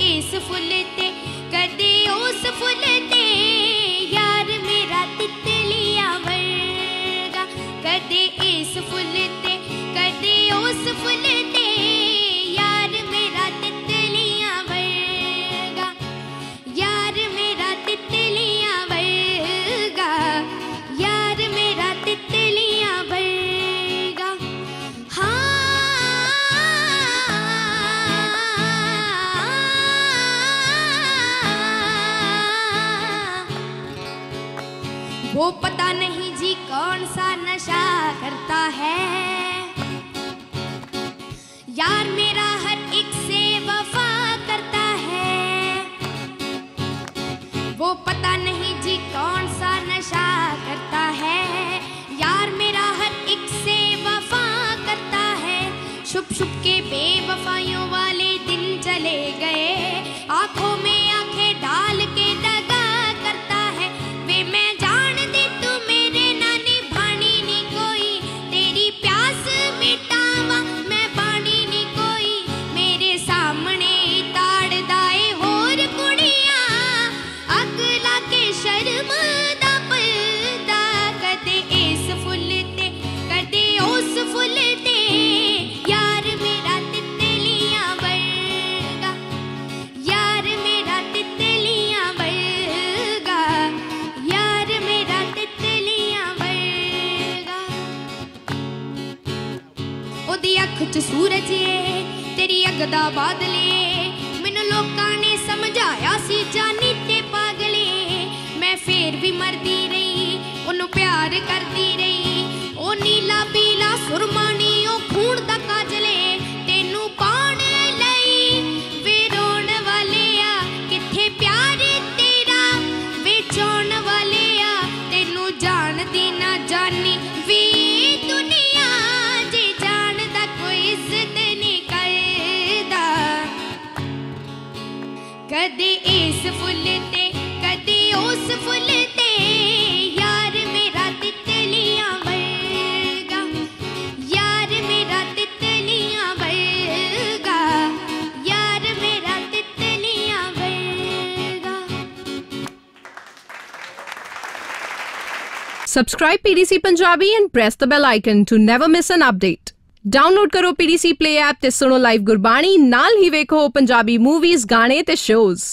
इस फुलते वो पता नहीं जी कौन सा नशा करता है। यार मेरा हर एक से वफा करता है। वो पता नहीं जी कौन सा नशा करता है। यार मेरा हर एक से वफा करता है। शुभ शुभ के बेवफाइयों वाले दिन चले गए। आँखों में आँखें डाल के ਉਹਦੀ ਅੱਖ 'ਚ ਸੂਰਜ ਏ, ਤੇਰੀ ਅੱਗ ਦਾ ਬਾਦਲੇ ਮੈਨੂੰ ਲੋਕਾਂ ਨੇ ਸਮਝਾਇਆ ਸੀ, ਜਾਨੀ ਤੇ ਪਾਗਲੇ ਮੈਂ ਫੇਰ ਵੀ ਮਰਦੀ ਰਹੀ, ਉਹਨੂੰ ਪਿਆਰ ਕਰਦੀ ਰਹੀ। ਉਹ ਨੀਲਾ ਪੀਲਾ ਸੁਰਮਾ ਇਸ ਫੁੱਲ ਤੇ ਕਦੇ ਉਸ ਫੁੱਲ ਤੇ ਯਾਰ ਮੇਰਾ ਤਿਤਲੀਆਂ ਵਰਗਾ ਯਾਰ ਮੇਰਾ ਤਿਤਲੀਆਂ ਵਰਗਾ ਯਾਰ ਮੇਰਾ ਤਿਤਲੀਆਂ ਵਰਗਾ Subscribe PDC Punjabi and press the bell icon to never miss an update. Download ਕਰੋ PDC Play app ਤੇ ਸੁਣੋ ਲਾਈਵ ਗੁਰਬਾਣੀ ਨਾਲ ਹੀ ਵੇਖੋ ਪੰਜਾਬੀ ਮੂਵੀਜ਼ ਗਾਣੇ ਤੇ ਸ਼ੋਜ਼